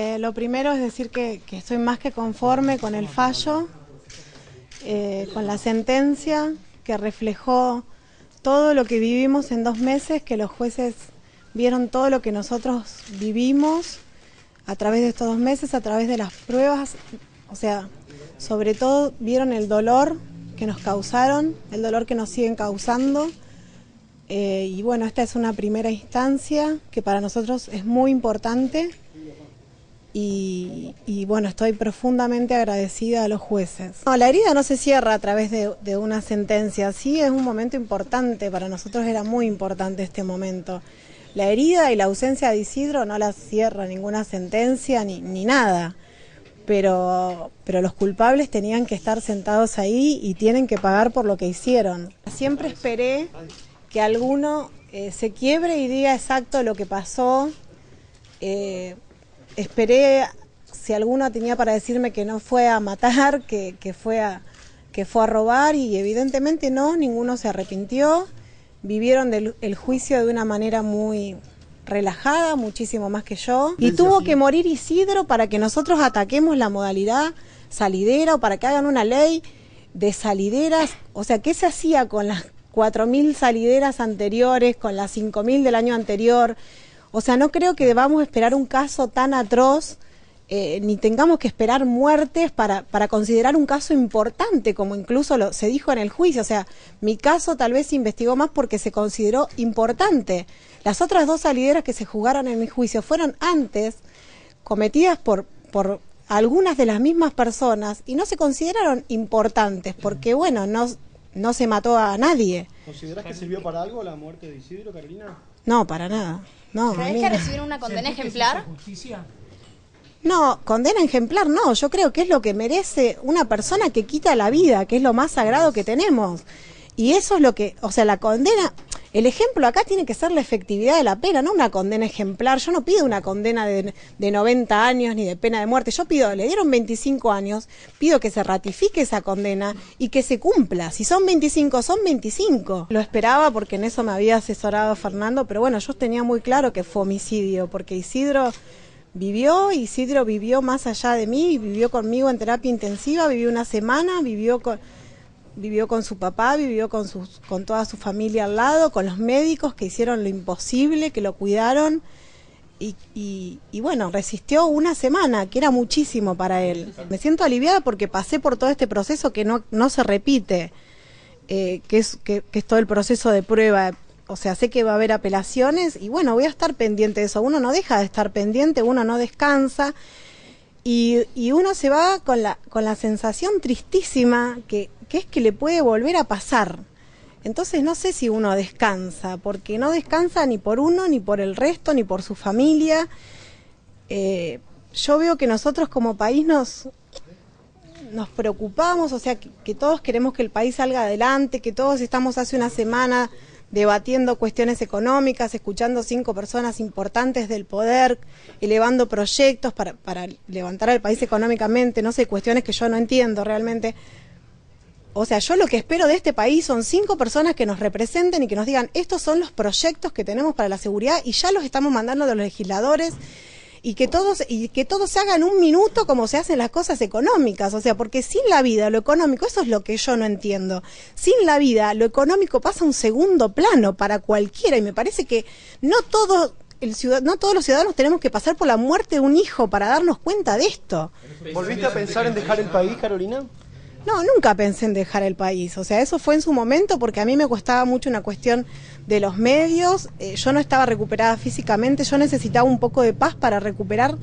Eh, lo primero es decir que, estoy más que conforme con el fallo, eh, con la sentencia que reflejó todo lo que vivimos en dos meses, que los jueces vieron todo lo que nosotros vivimos a través de estos dos meses, a través de las pruebas, o sea, sobre todo vieron el dolor que nos causaron, el dolor que nos siguen causando. Eh, y bueno, esta es una primera instancia que para nosotros es muy importante y, bueno, estoy profundamente agradecida a los jueces. No, la herida no se cierra a través de, una sentencia, sí es un momento importante, para nosotros era muy importante este momento. La herida y la ausencia de Isidro no la cierra ninguna sentencia ni, ni nada, pero, pero los culpables tenían que estar sentados ahí y tienen que pagar por lo que hicieron. Siempre esperé que alguno eh, se quiebre y diga exacto lo que pasó. Eh, esperé si alguno tenía para decirme que no fue a matar, que, que, fue a, que fue a robar y evidentemente no, ninguno se arrepintió. Vivieron del, el juicio de una manera muy relajada, muchísimo más que yo. Y tuvo que morir Isidro para que nosotros ataquemos la modalidad salidera o para que hagan una ley de salideras. O sea, ¿qué se hacía con las 4.000 salideras anteriores, con las 5.000 del año anterior? O sea, no creo que debamos esperar un caso tan atroz, eh, ni tengamos que esperar muertes para, para considerar un caso importante, como incluso lo, se dijo en el juicio. O sea, mi caso tal vez se investigó más porque se consideró importante. Las otras dos salideras que se jugaron en mi juicio fueron antes cometidas por, por algunas de las mismas personas y no se consideraron importantes porque, bueno, no, no se mató a nadie. ¿Consideras que sirvió para algo la muerte de Isidro, Carolina? No, para nada. No, ¿Crees que recibir una condena ejemplar? No, condena ejemplar no, yo creo que es lo que merece una persona que quita la vida, que es lo más sagrado que tenemos. Y eso es lo que, o sea, la condena, el ejemplo acá tiene que ser la efectividad de la pena, no una condena ejemplar. Yo no pido una condena de, de 90 años ni de pena de muerte. Yo pido, le dieron 25 años, pido que se ratifique esa condena y que se cumpla. Si son 25, son 25. Lo esperaba porque en eso me había asesorado Fernando, pero bueno, yo tenía muy claro que fue homicidio, porque Isidro vivió, Isidro vivió más allá de mí, vivió conmigo en terapia intensiva, vivió una semana, vivió con vivió con su papá, vivió con, sus, con toda su familia al lado, con los médicos que hicieron lo imposible, que lo cuidaron. Y, y, bueno, resistió una semana, que era muchísimo para él. Me siento aliviada porque pasé por todo este proceso que no, no se repite, eh, que, es, que, es todo el proceso de prueba. O sea, sé que va a haber apelaciones y bueno, voy a estar pendiente de eso. Uno no deja de estar pendiente, uno no descansa. Y, y, uno se va con la, con la sensación tristísima que, que es que le puede volver a pasar. Entonces no sé si uno descansa, porque no descansa ni por uno, ni por el resto, ni por su familia. Eh, yo veo que nosotros como país nos, nos preocupamos, o sea, que, que, todos queremos que el país salga adelante, que todos estamos hace una semana debatiendo cuestiones económicas, escuchando cinco personas importantes del poder, elevando proyectos para, para levantar al país económicamente, no sé, cuestiones que yo no entiendo realmente. O sea, yo lo que espero de este país son cinco personas que nos representen y que nos digan, estos son los proyectos que tenemos para la seguridad y ya los estamos mandando de los legisladores y que todos y que todo se haga en un minuto como se hacen las cosas económicas, o sea, porque sin la vida lo económico, eso es lo que yo no entiendo. Sin la vida lo económico pasa a un segundo plano para cualquiera y me parece que no todo el ciudad, no todos los ciudadanos tenemos que pasar por la muerte de un hijo para darnos cuenta de esto. ¿Volviste a pensar en dejar el país, Carolina? No, nunca pensé en dejar el país. O sea, eso fue en su momento porque a mí me costaba mucho una cuestión de los medios. Eh, yo no estaba recuperada físicamente, yo necesitaba un poco de paz para recuperar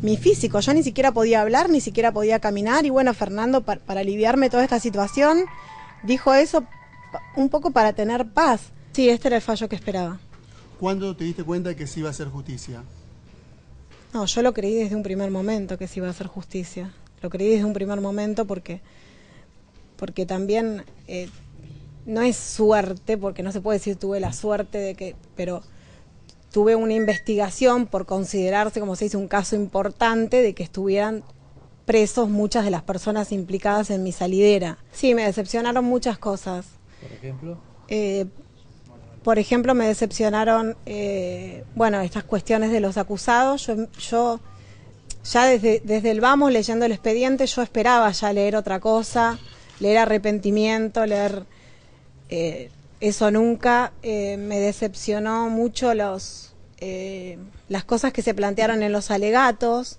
mi físico. Yo ni siquiera podía hablar, ni siquiera podía caminar. Y bueno, Fernando, para, para aliviarme toda esta situación, dijo eso un poco para tener paz. Sí, este era el fallo que esperaba. ¿Cuándo te diste cuenta de que se iba a hacer justicia? No, yo lo creí desde un primer momento que se iba a hacer justicia. Lo creí desde un primer momento porque porque también eh, no es suerte, porque no se puede decir tuve la suerte de que, pero tuve una investigación por considerarse, como se dice, un caso importante de que estuvieran presos muchas de las personas implicadas en mi salidera. Sí, me decepcionaron muchas cosas. ¿Por ejemplo? Eh, por ejemplo, me decepcionaron, eh, bueno, estas cuestiones de los acusados. Yo, yo ya desde, desde el vamos leyendo el expediente yo esperaba ya leer otra cosa, leer arrepentimiento, leer eh, eso nunca. Eh, me decepcionó mucho los, eh, las cosas que se plantearon en los alegatos.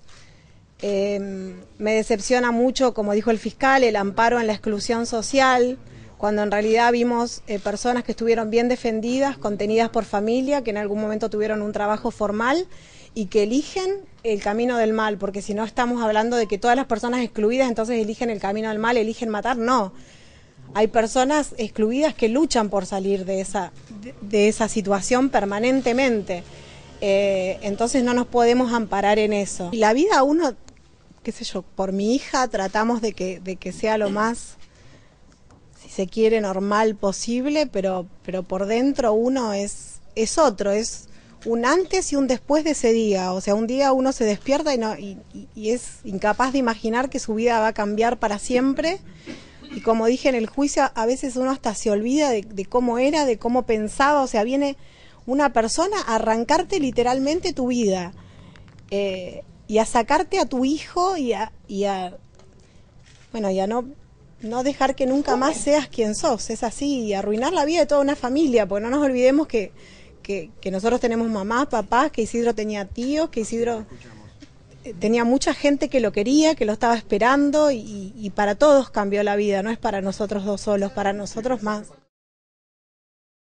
me decepciona mucho, como dijo el fiscal, el amparo en la exclusión social, cuando en realidad vimos personas que estuvieron bien defendidas, contenidas por familia, que en algún momento tuvieron un trabajo formal y que eligen el camino del mal, porque si no estamos hablando de que todas las personas excluidas entonces eligen el camino del mal, eligen matar, no. Hay personas excluidas que luchan por salir de esa, de, esa situación permanentemente. Eh, entonces no nos podemos amparar en eso. La vida uno, qué sé yo, por mi hija tratamos de que, de que sea lo más, si se quiere, normal posible, pero, pero por dentro uno es, es otro, es un antes y un después de ese día. O sea, un día uno se despierta y, no, y, es incapaz de imaginar que su vida va a cambiar para siempre. Y como dije en el juicio, a veces uno hasta se olvida de, cómo era, de cómo pensaba. O sea, viene una persona a arrancarte literalmente tu vida eh, y a sacarte a tu hijo y a, y a bueno, y a no, no dejar que nunca más seas quien sos. Es así, y arruinar la vida de toda una familia, porque no nos olvidemos que que, nosotros tenemos mamás, papás, que Isidro tenía tíos, que Isidro tenía mucha gente que lo quería, que lo estaba esperando y, y para todos cambió la vida, no es para nosotros dos solos, para nosotros más.